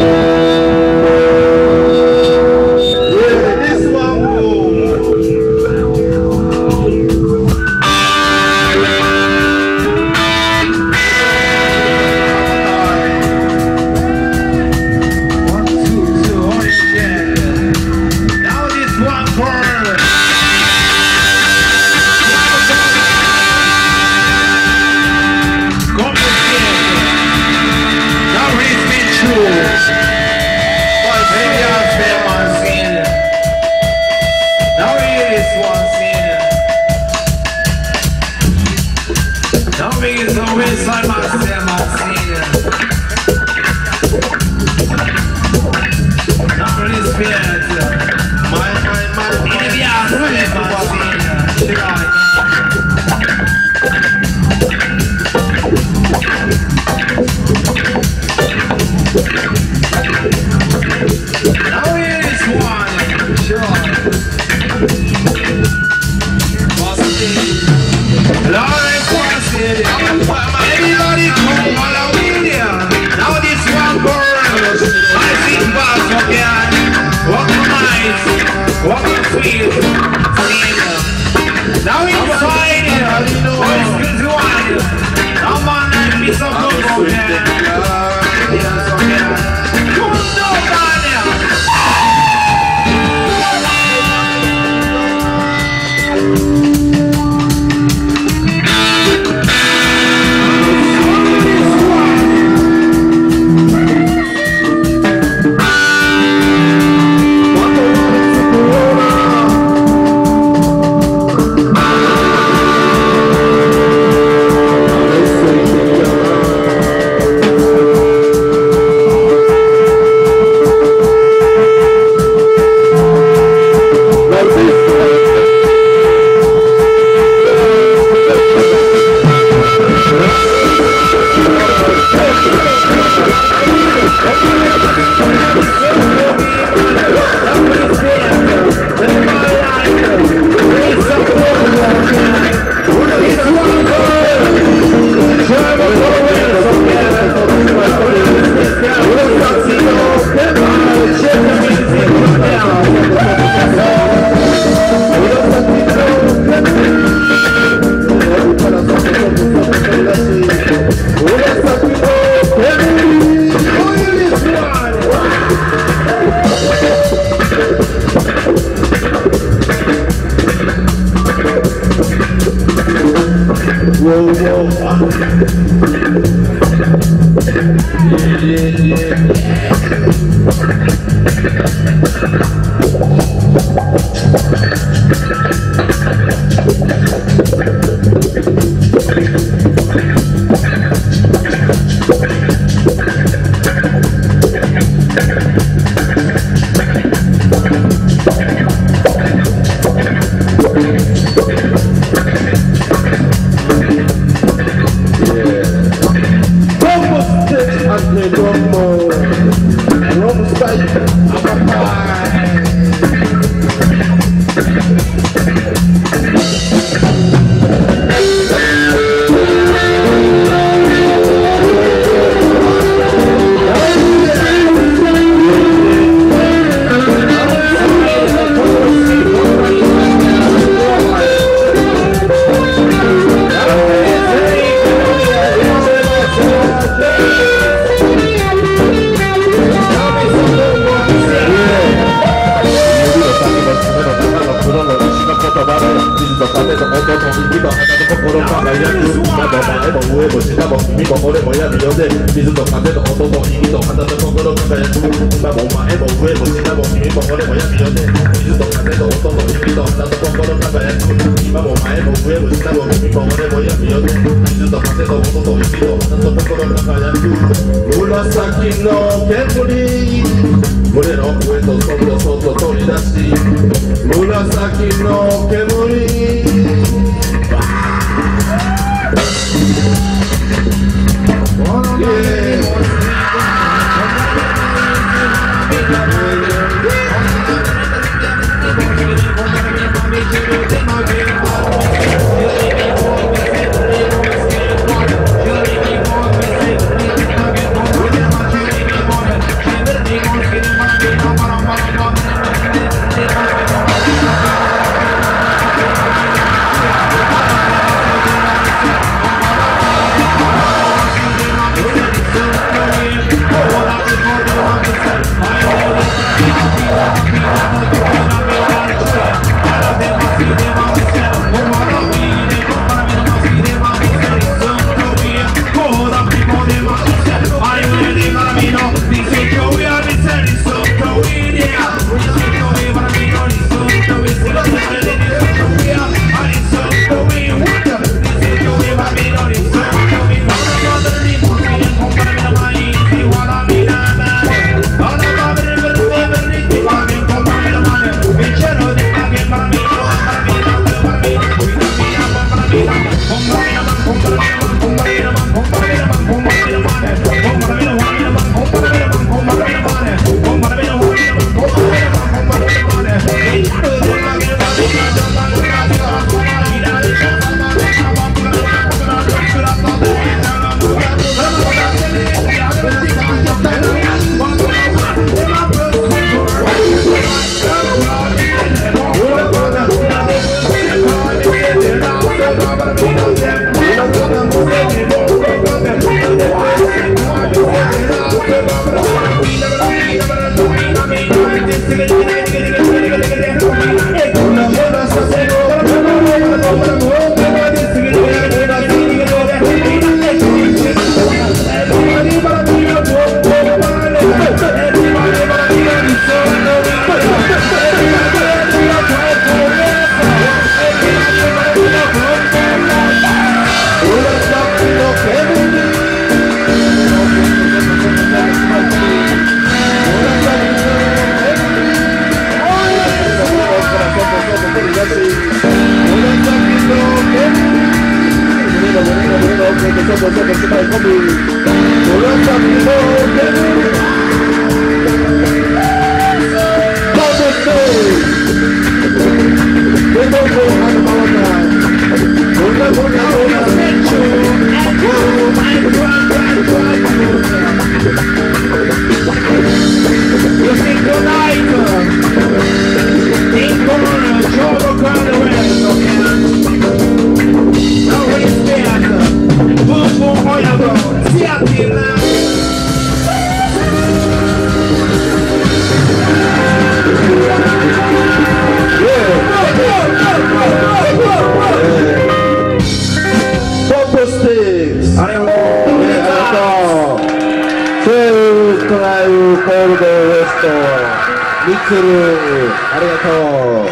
Yeah. Thank you. 風と音と耳と肌と心輝くなど前も上も下も耳も俺も闇よで水と風と音と耳と肌と心輝く今も前も上も下も耳も俺も闇よで水と風と音と耳と肌と心輝く今も前も上も下も耳も俺も闇よで水と風と音と耳と肌と心輝く紫の煙胸の上とそこ取り出し紫の煙 Baby, do Thank you. ミックルありがとう。